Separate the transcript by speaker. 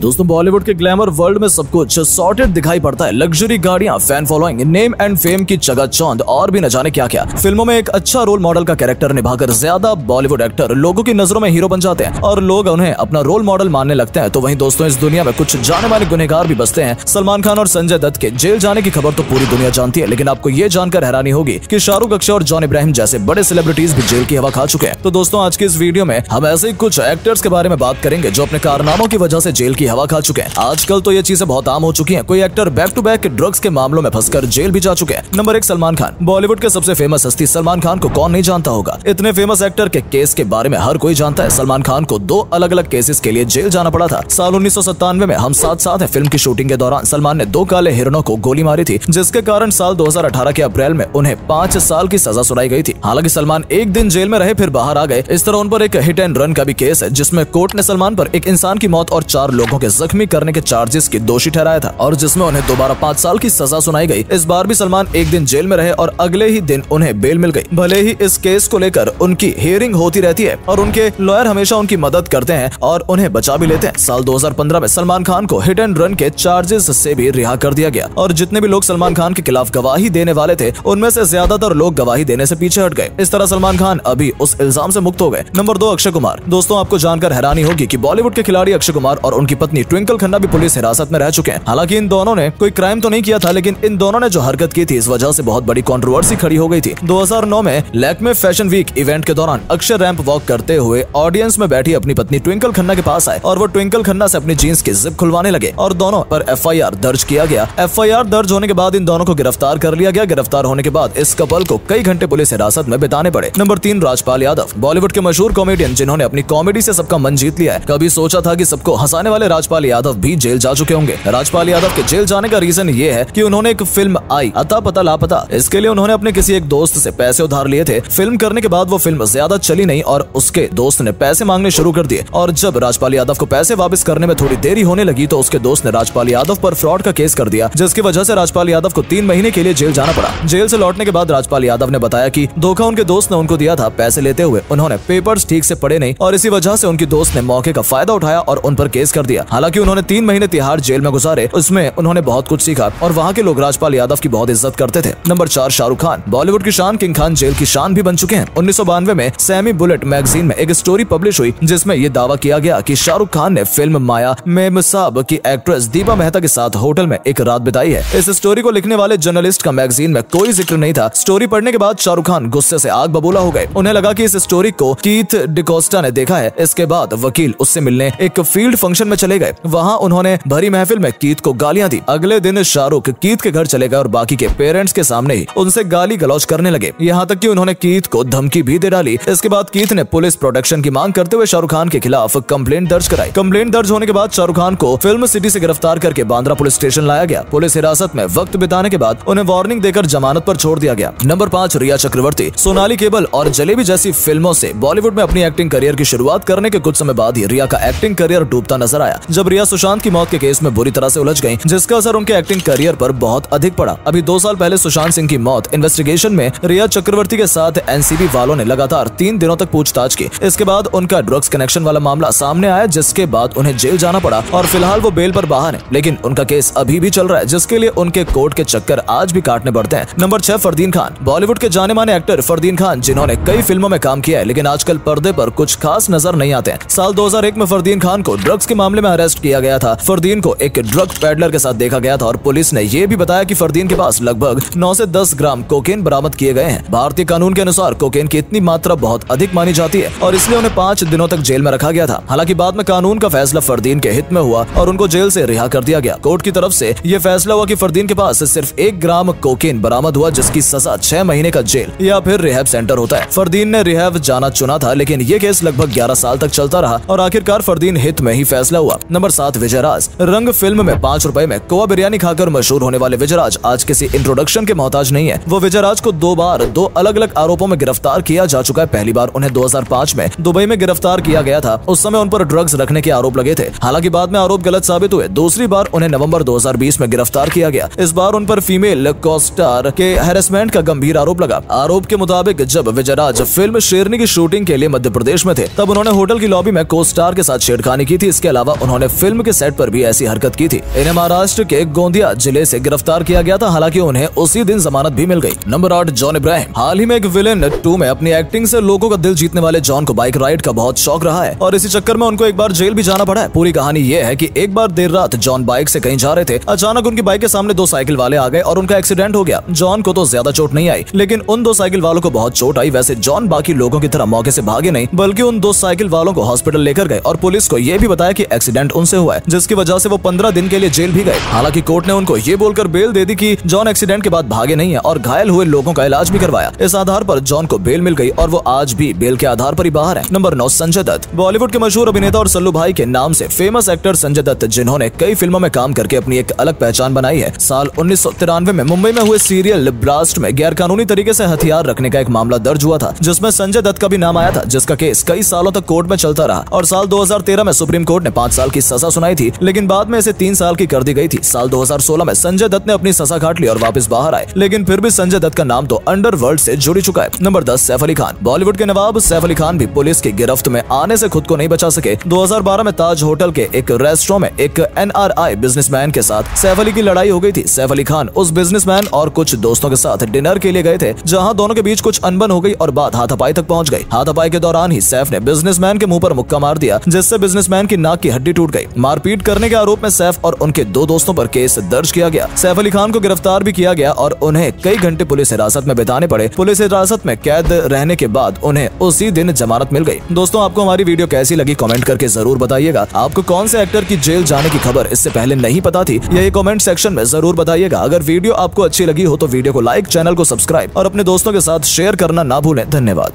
Speaker 1: दोस्तों बॉलीवुड के glamour world में सब कुछ सॉर्टेड दिखाई पड़ता है। लग्जरी गाड़ियाँ fan following name and fame की जगह चौंद, और भी न जाने क्या क्या। फ़िल्मों में एक अच्छा रोल मॉडल का कैरेक्टर निभाकर ज़्यादा बॉलीवुड एक्टर लोगों की नज़रों में हीरो बन जाते हैं, और लोग उन्हें अपना रोल मॉडल मानने लगते हैं। तो वहीं दोस्तों, इस दुनिया में कुछ जाने माने गुनहगार भी बसते हैं। सलमान खान और संजय दत्त के जेल जाने की खबर तो पूरी दुनिया जानती है, लेकिन आपको ये जानकर हैरानी होगी की शाहरुख अक्षय और जॉन इब्राहिम जैसे बड़े सेलिब्रिटीज भी जेल की हवा खा चुके हैं। तो दोस्तों, आज की इस वीडियो में हम ऐसे ही कुछ एक्टर्स के बारे में बात करेंगे जो अपने कारनामों की वजह से जेल की हवा खा चुके हैं। आजकल तो ये चीज़ें बहुत आम हो चुकी हैं। कोई actor back to back drugs के मामलों में फंसकर जेल भी जा चुके हैं। नंबर एक सलमान खान। बॉलीवुड के सबसे फ़ेमस हस्ती सलमान खान को कौन नहीं जानता होगा? इतने फ़ेमस एक्टर के केस के बारे में हर कोई जानता है। सलमान खान को दो अलग अलग केसेस के लिए जेल जाना पड़ा था। साल उन्नीस सौ सत्तानवे में हम साथ साथ है फ़िल्म की शूटिंग के दौरान। सलमान ने दो काले हिरणों को गोली मारी थी, जिसके कारण साल दो हज़ार अठारह के अप्रैल में उन्हें पाँच साल की सजा सुनाई गई थी। हालाँकि सलमान एक दिन जेल में रहे, फिर बाहर आ गए। इस तरह उन पर एक हिट एंड रन का भी केस है, जिसमें कोर्ट ने सलमान पर एक इंसान की मौत और चार लोगों के जख्मी करने के चार्जेस की दोषी ठहराया था और जिसमें उन्हें दोबारा पाँच साल की सजा सुनाई गई। इस बार भी सलमान एक दिन जेल में रहे और अगले ही दिन उन्हें बेल मिल गई। भले ही इस केस को लेकर उनकी हियरिंग होती रहती है और उनके लॉयर हमेशा उनकी मदद करते हैं और उन्हें बचा भी लेते हैं। साल 2015 में सलमान खान को हिट एंड रन के चार्जेस से भी रिहा कर दिया गया और जितने भी लोग सलमान खान के खिलाफ गवाही देने वाले थे, उनमें से ज़्यादातर लोग गवाही देने से पीछे हट गए। इस तरह सलमान खान अभी उस इल्ज़ाम से मुक्त हो गए। नंबर दो अक्षय कुमार। दोस्तों, आपको जानकर हैरानी होगी की बॉलीवुड के खिलाड़ी अक्षय कुमार और उनकी पत्नी ट्विंकल खन्ना भी पुलिस हिरासत में रह चुके हैं। हालाँकि इन दोनों ने कोई क्राइम तो नहीं किया था, लेकिन इन दोनों ने जो हरकत की थी, इस वजह से बहुत बड़ी कंट्रोवर्सी खड़ी हो गई थी। 2009 में लैक्मे फ़ैशन वीक इवेंट के दौरान अक्षय रैंप वॉक करते हुए ऑडियंस में बैठी अपनी पत्नी ट्विंकल खन्ना के पास आए और वो ट्विंकल खन्ना से अपनी जीन्स की जिप खुलवाने लगे और दोनों पर एफ़ दर्ज किया गया। एफआईआर दर्ज होने के बाद इन दोनों को गिरफ़्तार कर लिया गया। गिरफ़्तार होने के बाद इस कपल को कई घंटे पुलिस हिरासत में बिताने पड़े। नंबर तीन, राजपाल यादव। बॉलीवुड के मशहूर कॉमेडियन जिन्होंने अपनी कॉमेडी से सबका मन जीत लिया है। कभी सोचा था कि सबको हंसाने वाले राजपाल यादव भी जेल जा चुके होंगे। राजपाल यादव के जेल जाने का रीजन ये है कि उन्होंने एक फ़िल्म आई अता पता लापता। इसके लिए उन्होंने अपने किसी एक दोस्त से पैसे उधार लिए थे। फ़िल्म करने के बाद वो फ़िल्म ज़्यादा चली नहीं और उसके दोस्त ने पैसे मांगने शुरू कर दिए। और जब राजपाल यादव को पैसे वापस करने में थोड़ी देरी होने लगी तो उसके दोस्त ने राजपाल यादव पर फ्रॉड का केस कर दिया, जिसकी वजह से राजपाल यादव को तीन महीने के लिए जेल जाना पड़ा। जेल से लौटने के बाद राजपाल यादव ने बताया कि धोखा उनके दोस्त ने उनको दिया था, पैसे लेते हुए। उन्होंने पेपर्स ठीक से पढ़े नहीं और इसी वजह से उनकी दोस्त ने मौके का फ़ायदा उठाया और उन पर केस कर दिया। हालाँकि उन्होंने तीन महीने तिहाड़ जेल में गुजारे, उसमें उन्होंने बहुत कुछ सीखा और वहाँ के लोग राजपाल यादव की बहुत इज़्ज़त करते थे। नंबर चार, शाहरुख खान। बॉलीवुड की शान किंग खान जेल की शान भी बन चुके हैं। उन्नीस सौ बानवे में सैमी बुलेट मैगजीन में एक स्टोरी पब्लिश हुई, जिसमें ये दावा किया गया कि शाहरुख खान ने फ़िल्म माया में मुसाब की एक्ट्रेस दीपा मेहता के साथ होटल में एक रात बिताई है। इस स्टोरी को लिखने वाले जर्नलिस्ट का मैगजीन में कोई ज़िक्र नहीं था। स्टोरी पढ़ने के बाद शाहरुख खान गुस्से से आग बबूला हो गए। उन्हें लगा कि इस स्टोरी को कीथ डिकोस्टा ने देखा है। इसके बाद वकील उससे मिलने एक फ़ील्ड फ़ंक्शन में चले गए। वहाँ उन्होंने भरी महफिल में कीत को गालियाँ दी। अगले दिन शाहरुख कीत के घर चले गए और बाकी के पेरेंट्स के सामने ही उनसे गाली गलौज करने लगे। यहाँ तक की उन्होंने कीथ को धमकी भी दे डाली। इसके बाद कीथ ने पुलिस प्रोटेक्शन की मांग करते हुए शाहरुख खान के खिलाफ कंप्लेंट दर्ज कराई। कंप्लेंट दर्ज होने के बाद शाहरुख खान को फ़िल्म सिटी ऐसी गिरफ़्तार करके बांद्रा पुलिस स्टेशन लाया गया। पुलिस हिरासत में वक्त बिताने के बाद उन्हें वार्निंग देकर जमानत आरोप छोड़ दिया गया। नंबर पाँच, रिया चक्रवर्ती, सोनाली केबल और जलेबी जैसी फ़िल्मों ऐसी बॉलीवुड में अपनी एक्टिंग करियर की शुरुआत करने के कुछ समय बाद ही रिया का एक्टिंग करियर डूबता नज़र आया। जब रिया सुशांत की मौत के केस में बुरी तरह से उलझ गई, जिसका असर उनके एक्टिंग करियर पर बहुत अधिक पड़ा। अभी दो साल पहले सुशांत सिंह की मौत इन्वेस्टिगेशन में रिया चक्रवर्ती के साथ एनसीबी वालों ने लगातार तीन दिनों तक पूछताछ की। इसके बाद उनका ड्रग्स कनेक्शन वाला मामला सामने आया, जिसके बाद उन्हें जेल जाना पड़ा और फ़िलहाल वो बेल पर बाहर है। लेकिन उनका केस अभी भी चल रहा है, जिसके लिए उनके कोर्ट के चक्कर आज भी काटने पड़ते हैं। नंबर छह, फरदीन खान। बॉलीवुड के जाने माने एक्टर फरदीन खान, जिन्होंने कई फ़िल्मों में काम किया है, लेकिन आजकल पर्दे पर कुछ खास नज़र नहीं आते हैं। साल 2001 में फरदीन खान को ड्रग्स के मामले में अरेस्ट किया गया था। फरदीन को एक ड्रग पैडलर के साथ देखा गया था और पुलिस ने यह भी बताया कि फरदीन के पास लगभग 9 से 10 ग्राम कोकेन बरामद किए गए हैं। भारतीय कानून के अनुसार कोकेन की इतनी मात्रा बहुत अधिक मानी जाती है और इसलिए उन्हें पाँच दिनों तक जेल में रखा गया था। हालाँकि बाद में कानून का फैसला फरदीन के हित में हुआ और उनको जेल से रिहा कर दिया गया। कोर्ट की तरफ़ से ये फैसला हुआ कि फरदीन के पास सिर्फ़ एक ग्राम कोकेन बरामद हुआ, जिसकी सजा छह महीने का जेल या फिर रिहैब सेंटर होता है। फरदीन ने रिहैब जाना चुना था, लेकिन ये केस लगभग ग्यारह साल तक चलता रहा और आखिरकार फरदीन हित में ही फैसला हुआ। नंबर सात, विजयराज। रंग फ़िल्म में पाँच रूपए में कोआ बिरयानी खाकर मशहूर होने वाले विजयराज आज किसी इंट्रोडक्शन के मोहताज नहीं है। वो विजयराज को दो बार दो अलग अलग आरोपों में गिरफ़्तार किया जा चुका है। पहली बार उन्हें 2005 में दुबई में गिरफ़्तार किया गया था। उस समय उन पर ड्रग्स रखने के आरोप लगे थे। हालाँकि बाद में आरोप गलत साबित हुए। दूसरी बार उन्हें नवंबर 2020 में गिरफ़्तार किया गया। इस बार उन पर फीमेल कॉस्टार के हेरेसमेंट का गंभीर आरोप लगा। आरोप के मुताबिक जब विजयराज फ़िल्म शेरनी की शूटिंग के लिए मध्य प्रदेश में थे, तब उन्होंने होटल की लॉबी में को स्टार के साथ छेड़खानी की थी। इसके अलावा उन्होंने फ़िल्म के सेट पर भी ऐसी हरकत की थी। इन्हें महाराष्ट्र के गोंदिया ज़िले से गिरफ़्तार किया गया था, हालाँकि उन्हें उसी दिन जमानत भी मिल गई। नंबर आठ, जॉन इब्राहिम। हाल ही में एक विलेन टू में अपनी एक्टिंग से लोगों का दिल जीतने वाले जॉन को बाइक राइड का बहुत शौक रहा है, और इसी चक्कर में उनको एक बार जेल भी जाना पड़ा है। पूरी कहानी ये है की एक बार देर रात जॉन बाइक से कहीं जा रहे थे, अचानक उनकी बाइक के सामने दो साइकिल वाले आ गए और उनका एक्सीडेंट हो गया। जॉन को तो ज़्यादा चोट नहीं आई, लेकिन उन दो साइकिल वालों को बहुत चोट आई। वैसे जॉन बाकी लोगों की तरह मौके से भागे नहीं, बल्कि उन दो साइकिल वालों को हॉस्पिटल लेकर गए, और पुलिस को यह भी बताया की एक्सीडेंट उनसे हुआ है, जिसकी वजह से वो पंद्रह दिन के लिए जेल भी गए। हालाँकि कोर्ट ने उनको ये बोलकर बेल दे दी कि जॉन एक्सीडेंट के बाद भागे नहीं है और घायल हुए लोगों का इलाज भी करवाया। इस आधार पर जॉन को बेल मिल गई और वो आज भी बेल के आधार पर ही बाहर है। नंबर नौ, संजय दत्त। बॉलीवुड के मशहूर अभिनेता और सल्लू भाई के नाम से फ़ेमस एक्टर संजय दत्त, जिन्होंने कई फ़िल्मों में काम करके अपनी एक अलग पहचान बनाई है, साल उन्नीस सौ तिरानवे में मुंबई में हुए सीरियल ब्लास्ट में गैर कानूनी तरीके ऐसी हथियार रखने का एक मामला दर्ज हुआ था, जिसमें संजय दत्त का भी नाम आया था, जिसका केस कई सालों तक कोर्ट में चलता रहा और साल 2013 में सुप्रीम कोर्ट ने पाँच साल की सजा सुनाई थी, लेकिन बाद में इसे तीन साल की कर दी गई थी। साल 2016 में संजय दत्त ने अपनी सजा काट ली और वापस बाहर आए, लेकिन फिर भी संजय दत्त का नाम तो अंडर वर्ल्ड से जुड़ी चुका है। नंबर दस, सैफ अली खान। बॉलीवुड के नवाब सैफ अली खान भी पुलिस की गिरफ्त में आने से खुद को नहीं बचा सके। 2012 में ताज होटल के एक रेस्टोरेंट में एक एनआरआई बिजनेसमैन के साथ सैफ अली की लड़ाई हो गई थी। सैफ अली खान उस बिजनेसमैन और कुछ दोस्तों के साथ डिनर के लिए गए थे, जहाँ दोनों के बीच कुछ अनबन हो गई और बात हाथापाई तक पहुँच गई। हाथापाई के दौरान ही सैफ ने बिजनेसमैन के मुँह पर मुक्का मार दिया, जिससे बिजनेसमैन की नाक की हड्डी टूट गई। मारपीट करने के आरोप में सैफ और उनके दो दोस्तों पर केस दर्ज किया गया। सैफ अली खान को गिरफ़्तार भी किया गया और उन्हें कई घंटे पुलिस हिरासत में बिताने पड़े। पुलिस हिरासत में कैद रहने के बाद उन्हें उसी दिन जमानत मिल गई। दोस्तों, आपको हमारी वीडियो कैसी लगी कमेंट करके ज़रूर बताइएगा। आपको कौन से एक्टर की जेल जाने की खबर इससे पहले नहीं पता थी, यही कमेंट सेक्शन में ज़रूर बताइएगा। अगर वीडियो आपको अच्छी लगी हो तो वीडियो को लाइक, चैनल को सब्सक्राइब और अपने दोस्तों के साथ शेयर करना ना भूलें। धन्यवाद।